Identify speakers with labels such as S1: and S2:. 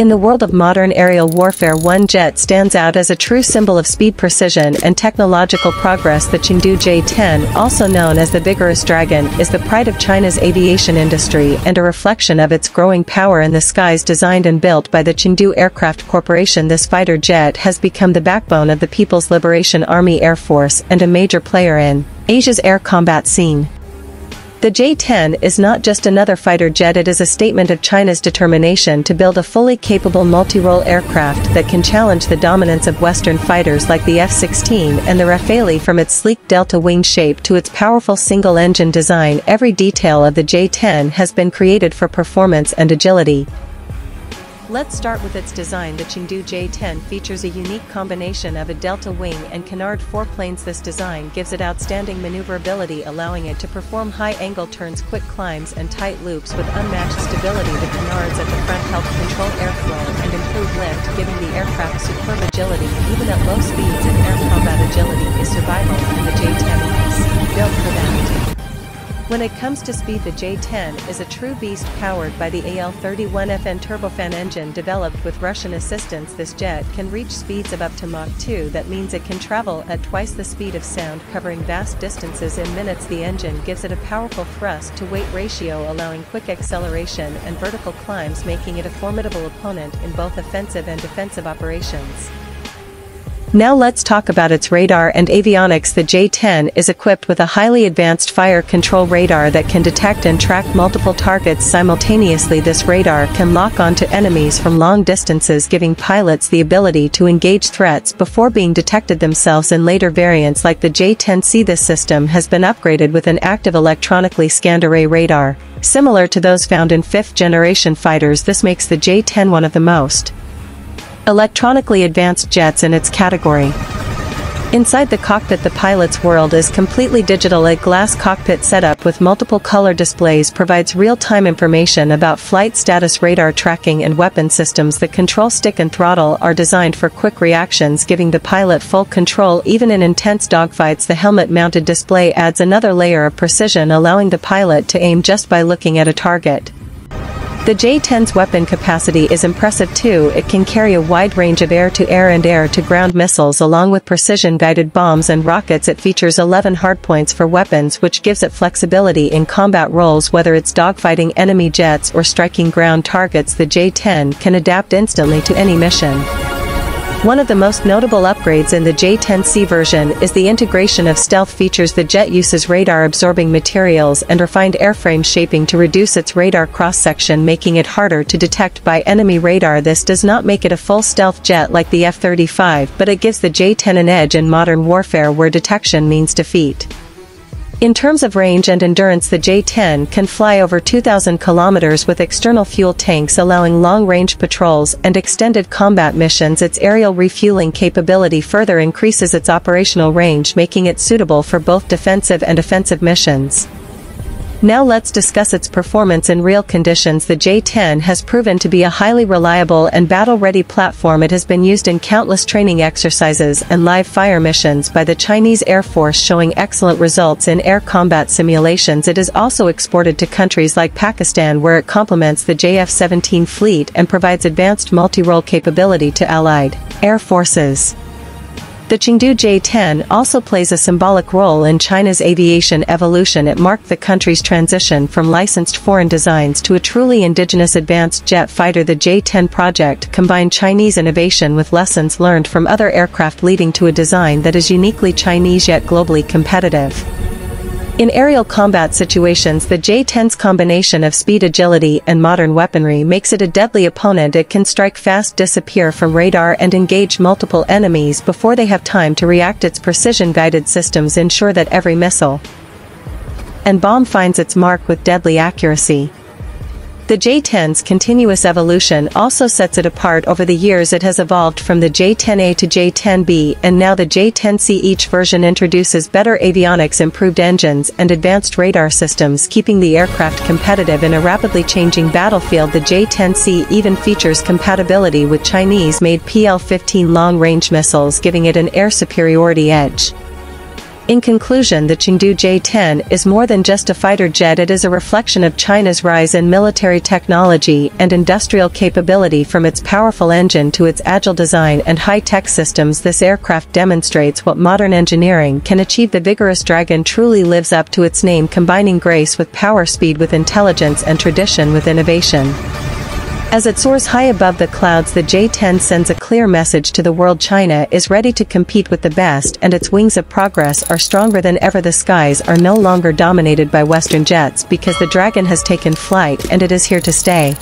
S1: In the world of modern aerial warfare one jet stands out as a true symbol of speed precision and technological progress the Chengdu J-10, also known as the Vigorous Dragon, is the pride of China's aviation industry and a reflection of its growing power in the skies designed and built by the Chengdu Aircraft Corporation this fighter jet has become the backbone of the People's Liberation Army Air Force and a major player in Asia's air combat scene. The J-10 is not just another fighter jet it is a statement of China's determination to build a fully capable multi-role aircraft that can challenge the dominance of Western fighters like the F-16 and the Rafale from its sleek delta wing shape to its powerful single-engine design every detail of the J-10 has been created for performance and agility. Let's start with its design. The Chengdu J-10 features a unique combination of a delta wing and canard foreplanes. This design gives it outstanding maneuverability allowing it to perform high-angle turns quick climbs and tight loops with unmatched stability. The canards at the front help control airflow and improve lift giving the aircraft superb agility. Even at low speeds and air combat agility is survival and the J-10 is built for that. When it comes to speed the J-10 is a true beast powered by the AL-31FN turbofan engine developed with Russian assistance. This jet can reach speeds of up to Mach 2 that means it can travel at twice the speed of sound covering vast distances in minutes. The engine gives it a powerful thrust to weight ratio allowing quick acceleration and vertical climbs making it a formidable opponent in both offensive and defensive operations. Now let's talk about its radar and avionics. The J-10 is equipped with a highly advanced fire control radar that can detect and track multiple targets simultaneously. This radar can lock onto enemies from long distances giving pilots the ability to engage threats before being detected themselves. In later variants like the J-10C this system has been upgraded with an active electronically scanned array radar. Similar to those found in fifth-generation fighters this makes the J-10 one of the most electronically advanced jets in its category. Inside the cockpit the pilot's world is completely digital a glass cockpit setup with multiple color displays provides real-time information about flight status radar tracking and weapon systems the control stick and throttle are designed for quick reactions giving the pilot full control even in intense dogfights the helmet-mounted display adds another layer of precision allowing the pilot to aim just by looking at a target. The J-10's weapon capacity is impressive too. It can carry a wide range of air-to-air and air-to-ground missiles along with precision-guided bombs and rockets. It features 11 hardpoints for weapons which gives it flexibility in combat roles. Whether it's dogfighting enemy jets or striking ground targets the J-10 can adapt instantly to any mission. One of the most notable upgrades in the J-10C version is the integration of stealth features the jet uses radar-absorbing materials and refined airframe shaping to reduce its radar cross-section making it harder to detect by enemy radar this does not make it a full stealth jet like the F-35 but it gives the J-10 an edge in modern warfare where detection means defeat. In terms of range and endurance the J-10 can fly over 2,000 kilometers with external fuel tanks allowing long-range patrols and extended combat missions its aerial refueling capability further increases its operational range making it suitable for both defensive and offensive missions. Now let's discuss its performance in real conditions. The J-10 has proven to be a highly reliable and battle-ready platform. It has been used in countless training exercises and live fire missions by the Chinese Air Force showing excellent results in air combat simulations. It is also exported to countries like Pakistan where it complements the JF-17 fleet and provides advanced multi-role capability to allied air forces. The Chengdu J-10 also plays a symbolic role in China's aviation evolution it marked the country's transition from licensed foreign designs to a truly indigenous advanced jet fighter the J-10 project combined Chinese innovation with lessons learned from other aircraft leading to a design that is uniquely Chinese yet globally competitive. In aerial combat situations the J-10's combination of speed agility and modern weaponry makes it a deadly opponent it can strike fast disappear from radar and engage multiple enemies before they have time to react its precision-guided systems ensure that every missile and bomb finds its mark with deadly accuracy. The J10's continuous evolution also sets it apart over the years it has evolved from the J10A to J10B and now the J10C each version introduces better avionics improved engines and advanced radar systems keeping the aircraft competitive in a rapidly changing battlefield the J10C even features compatibility with Chinese-made PL-15 long-range missiles giving it an air superiority edge. In conclusion the Chengdu J-10 is more than just a fighter jet. It is a reflection of China's rise in military technology and industrial capability from its powerful engine to its agile design and high-tech systems. This aircraft demonstrates what modern engineering can achieve. The vigorous Dragon truly lives up to its name combining grace with power speed with intelligence and tradition with innovation. As it soars high above the clouds the J-10 sends a clear message to the world China is ready to compete with the best and its wings of progress are stronger than ever the skies are no longer dominated by western jets because the Dragon has taken flight and it is here to stay.